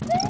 you